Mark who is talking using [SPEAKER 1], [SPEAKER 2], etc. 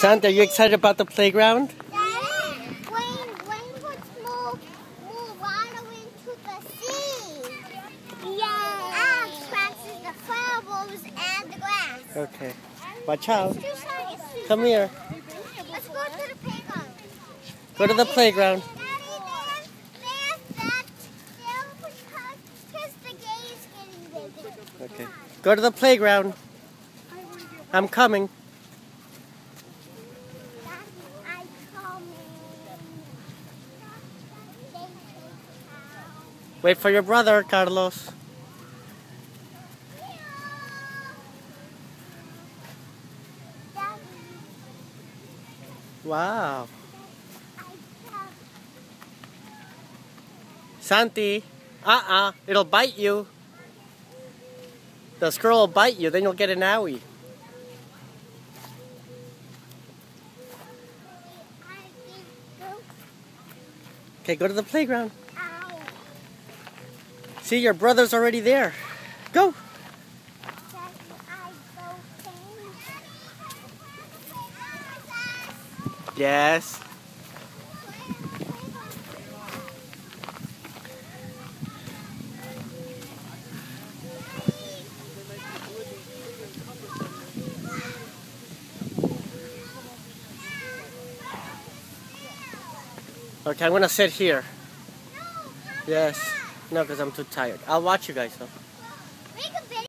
[SPEAKER 1] Santi, are you excited about the playground?
[SPEAKER 2] Daddy, Wayne, Wayne puts more, more water into the sea. Yeah. And scratches the flowers and the grass.
[SPEAKER 1] Okay. Watch out.
[SPEAKER 2] It's too shiny. It's too
[SPEAKER 1] Come here.
[SPEAKER 2] Let's go to the playground.
[SPEAKER 1] Go to the playground.
[SPEAKER 2] Daddy, there's, there's that there because because the gate is getting bigger.
[SPEAKER 1] Okay. Go to the playground. I'm coming. Wait for your brother, Carlos. Wow. Santi. Uh-uh. It'll bite you. The squirrel will bite you, then you'll get an owie. Okay, go to the playground. See, your brother's already there. Go.
[SPEAKER 2] Daddy, I go change.
[SPEAKER 1] Yes. Okay, I'm gonna sit here. Yes. No, because I'm too tired. I'll watch you guys though.